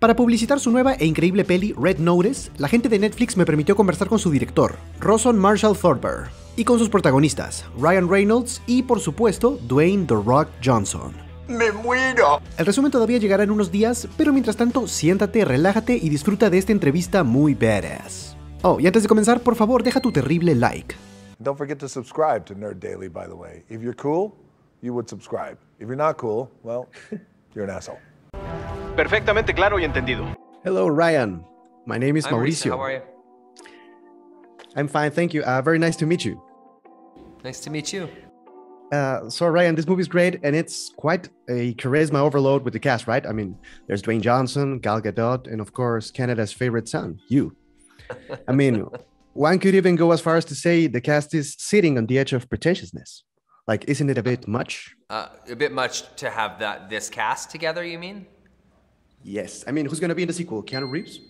Para publicitar su nueva e increíble peli Red Notice, la gente de Netflix me permitió conversar con su director, Roson Marshall Thorber, y con sus protagonistas, Ryan Reynolds y, por supuesto, Dwayne The Rock Johnson. ¡Me muero! El resumen todavía llegará en unos días, pero mientras tanto, siéntate, relájate y disfruta de esta entrevista muy badass. Oh, y antes de comenzar, por favor, deja tu terrible like. Don't forget to subscribe to Nerd Daily, by the way. If you're cool, you would subscribe. If you're not cool, well, you're an asshole. Perfectamente claro y entendido. Hello, Ryan. My name is I'm Mauricio. Risa, How are you? I'm fine, thank you. Uh, very nice to meet you. Nice to meet you. Uh, so Ryan, this movie's great, and it's quite a charisma overload with the cast, right? I mean, there's Dwayne Johnson, Gal Gadot, and of course Canada's favorite son, you. I mean, one could even go as far as to say the cast is sitting on the edge of pretentiousness. Like, isn't it a bit much? Uh, a bit much to have that this cast together. You mean? Yes. I mean, who's going to be in the sequel? Keanu Reeves?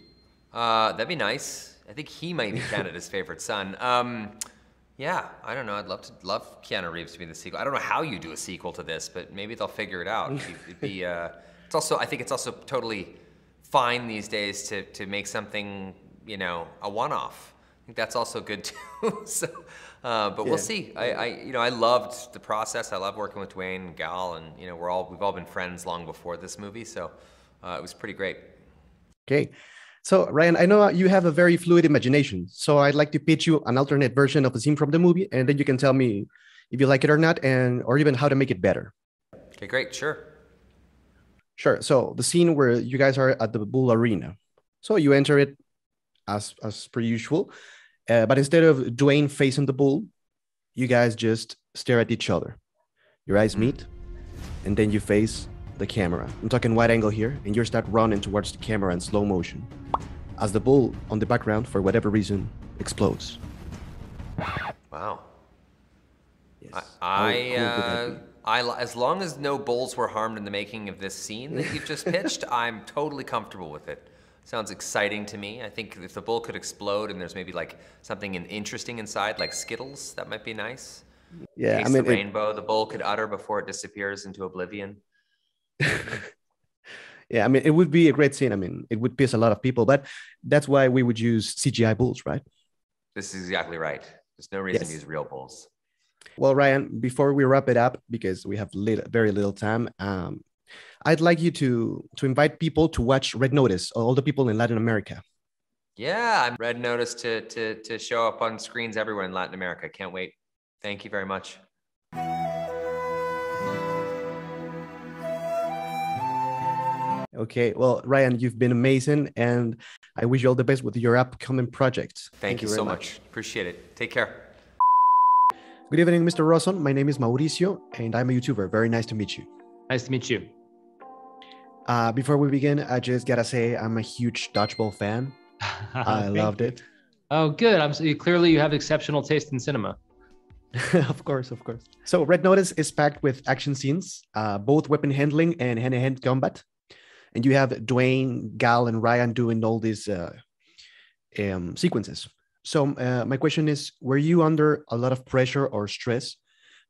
Uh, that'd be nice. I think he might be Canada's favorite son. Um, yeah, I don't know. I'd love to love Keanu Reeves to be in the sequel. I don't know how you do a sequel to this, but maybe they'll figure it out. It'd be, it'd be uh, it's also I think it's also totally fine these days to to make something you know a one-off. I think that's also good too. so, uh, but Yeah. we'll see. I, I you know I loved the process. I love working with Dwayne and Gal, and you know we're all we've all been friends long before this movie, so uh, it was pretty great. Okay. So, Ryan, I know you have a very fluid imagination. So, I'd like to pitch you an alternate version of a scene from the movie, and then you can tell me if you like it or not, and or even how to make it better. Okay, great, sure. Sure. So, the scene where you guys are at the Bull Arena. So, you enter it as as per usual, uh, but instead of Dwayne facing the bull, you guys just stare at each other. Your eyes meet, and then you face the camera. I'm talking wide angle here, and you start running towards the camera in slow motion as the bull on the background, for whatever reason, explodes. Wow. Yes. I, I, uh. I, as long as no bulls were harmed in the making of this scene that you've just pitched, I'm totally comfortable with it. Sounds exciting to me. I think if the bull could explode and there's maybe like something interesting inside, like Skittles, that might be nice. yeah, I mean, the it- rainbow the bull could utter before it disappears into oblivion. yeah, I mean, it would be a great scene. I mean, it would piss a lot of people, but that's why we would use CGI bulls, right? This is exactly right. There's no reason Yes. to use real bulls. Well, Ryan, before we wrap it up, because we have little, very little time, um, I'd like you to to invite people to watch Red Notice, all the people in Latin America. Yeah, I'm red notice to, to, to show up on screens everywhere in Latin America. Can't wait. Thank you very much. Okay, well, Ryan, you've been amazing, and I wish you all the best with your upcoming projects. Thank, you, very so much. Appreciate it. Take care. Good evening, Mr. Rawson. My name is Mauricio, and I'm a YouTuber. Very nice to meet you. Nice to meet you. Uh, before we begin, I just gotta say I'm a huge dodgeball fan. I loved it. Oh, good. I'm so clearly you have exceptional taste in cinema. of course, of course. So, Red Notice is packed with action scenes, uh, both weapon handling and hand to hand combat. And you have Dwayne, Gal, and Ryan doing all these uh, um, sequences. So, uh, my question is Were you under a lot of pressure or stress,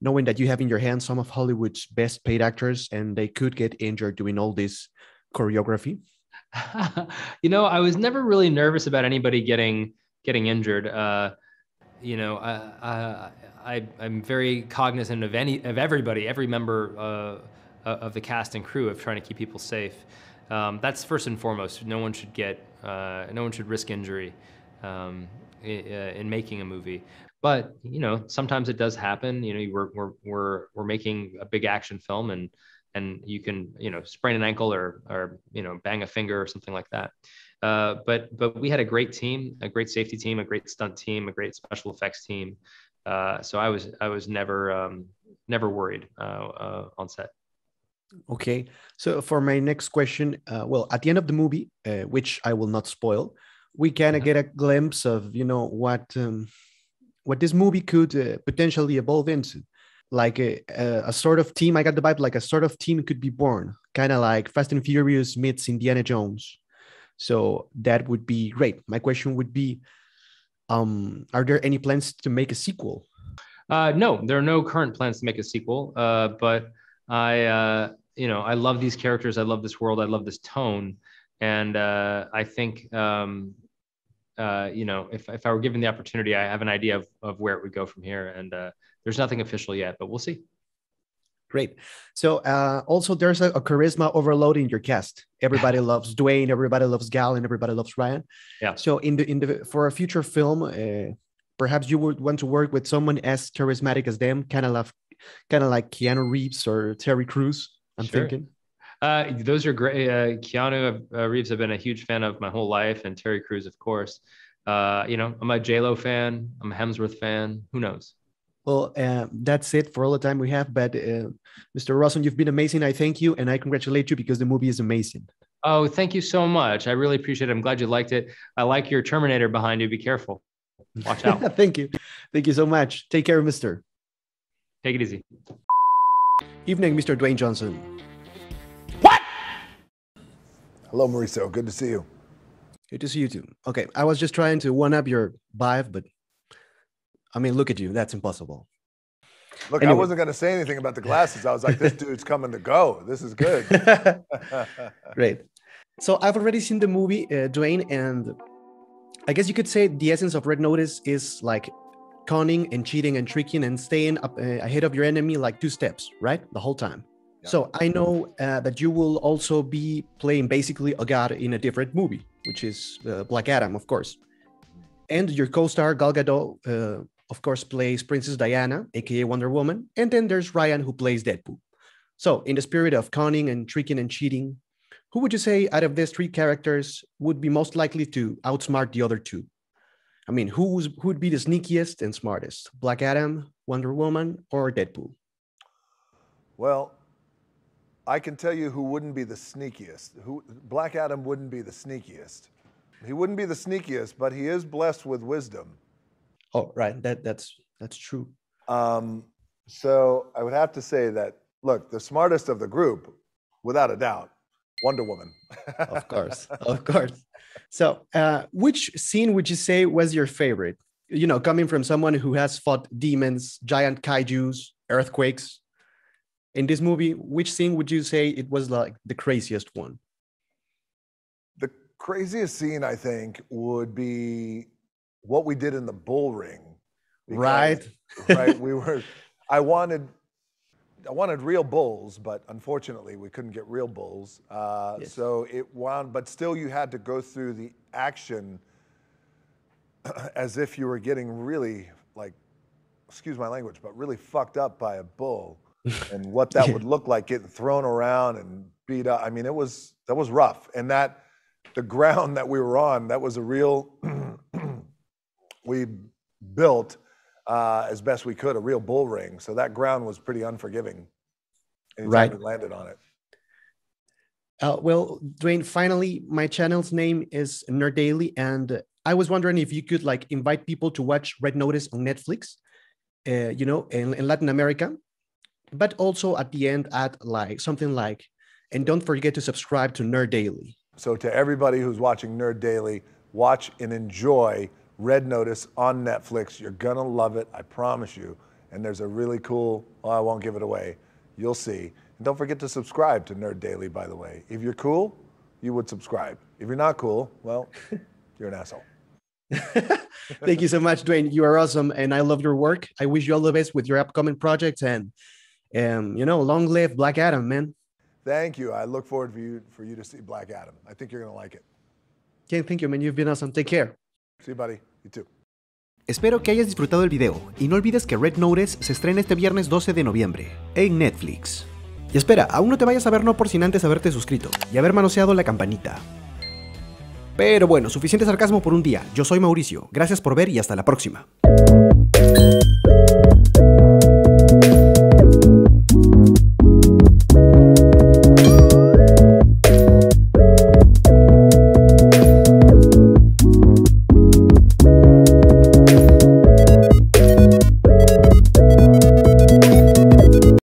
knowing that you have in your hands some of Hollywood's best paid actors and they could get injured doing all this choreography? you know, I was never really nervous about anybody getting getting injured. Uh, you know, I, I, I I'm very cognizant of any of everybody, every member uh, of the cast and crew of trying to keep people safe. Um, that's first and foremost. No one should get, uh, no one should risk injury um, in, in making a movie. But you know, sometimes it does happen. You know, we're we're we're we're making a big action film, and and you can you know sprain an ankle or or you know bang a finger or something like that. Uh, but but we had a great team, a great safety team, a great stunt team, a great special effects team. Uh, so I was I was never um, never worried uh, uh, on set. Okay. So for my next question, uh, well, at the end of the movie, uh, which I will not spoil, we kind of Mhm. get a glimpse of you know what um, what this movie could uh, potentially evolve into, like a, a, a sort of team. I got the vibe like a sort of team could be born, kind of like Fast and Furious meets Indiana Jones. So that would be great. My question would be, um, are there any plans to make a sequel? Uh, no, there are no current plans to make a sequel. Uh, but I, uh, you know, I love these characters. I love this world. I love this tone. and uh, I think um, uh, you know if if I were given the opportunity, I have an idea of of where it would go from here, and uh, there's nothing official yet, but we'll see. Great. So uh, also there's a, a charisma overload in your cast. Everybody loves Dwayne, everybody loves Gal, and everybody loves Ryan. Yeah. So in the in the for a future film, uh, perhaps you would want to work with someone as charismatic as them, kind of like kind of like Keanu Reeves or Terry Crews. I'm Sure. thinking. Uh, those are great. Uh, Keanu uh, Reeves, I've been a huge fan of my whole life, and Terry Crews, of course. Uh, you know, I'm a J Lo fan. I'm a Hemsworth fan. Who knows? Well, uh, that's it for all the time we have. But uh, Mr. Rawson, you've been amazing. I thank you and I congratulate you because the movie is amazing. Oh, thank you so much. I really appreciate it. I'm glad you liked it. I like your Terminator behind you. Be careful. Watch out. thank you. Thank you so much. Take care, Mr. Take it easy. Evening, Mr. Dwayne Johnson. What? Hello, Mauricio. Good to see you. Good to see you too. Okay, I was just trying to one up your vibe, but I mean, look at you. That's impossible. Look, I wasn't going to say anything about the glasses. I was like, this dude's coming to go. This is good. Great. So I've already seen the movie, uh, Dwayne, and I guess you could say the essence of Red Notice is like conning and cheating and tricking and staying up uh, ahead of your enemy like two steps, right? The whole time. Yeah. So I know uh, that you will also be playing basically a god in a different movie, which is uh, Black Adam, of course. And your co-star Gal Gadot, uh, of course, plays Princess Diana, aka Wonder Woman, and then there's Ryan who plays Deadpool. So, in the spirit of conning and tricking and cheating, who would you say out of these three characters would be most likely to outsmart the other two? I mean, who's who would be the sneakiest and smartest? Black Adam, Wonder Woman, or Deadpool? well, I can tell you who wouldn't be the sneakiest. Who Black Adam wouldn't be the sneakiest. He wouldn't be the sneakiest, but he is blessed with wisdom. Oh, right. That that's that's true. Um, so I would have to say that look, the smartest of the group, without a doubt, Wonder Woman. Of course, of course. So, uh, which scene would you say was your favorite? You know, coming from someone who has fought demons, giant kaiju's, earthquakes. In this movie, which scene would you say it was like the craziest one? The craziest scene, I think, would be what we did in the bull ring. because- Right. right. We were. I wanted. I wanted real bulls, but unfortunately, we couldn't get real bulls. Uh, Yes. So it wound. But still, you had to go through the action as if you were getting really like, excuse my language, but really fucked up by a bull, and what that Yeah. would look like getting thrown around and beat up. I mean, it was that was rough, and that the ground that we were on, that was a real. we built uh, as best we could a real bull ring, so that ground was pretty unforgiving. Anytime Right. we landed on it. Uh, well, Dwayne, finally, my channel's name is Nerd Daily, and I was wondering if you could like invite people to watch Red Notice on Netflix, uh, you know, in, in Latin America, but also at the end add like something like, and don't forget to subscribe to Nerd Daily. So to everybody who's watching Nerd Daily, watch and enjoy Red Notice on Netflix. You're gonna love it, I promise you. And there's a really cool. Oh, I won't give it away. You'll see. And don't forget to subscribe to Nerd Daily. By the way, if you're cool, you would subscribe. If you're not cool, well, you're an asshole. Thank you so much, Dwayne. You are awesome, and I love your work. I wish you all the best with your upcoming projects, and um, you know, long live Black Adam, man. Thank you. I look forward for you for you to see Black Adam. I think you're gonna like it. Okay, thank you, man. You've been awesome. Take care. See you, buddy. You too. Espero que hayas disfrutado el video y no olvides que Red Notice se estrena este viernes 12 de noviembre en Netflix. Y espera, aún no te vayas a ver no por sin antes haberte suscrito y haber manoseado la campanita. Pero bueno, suficiente sarcasmo por un día. Yo soy Mauricio. Gracias por ver y hasta la próxima.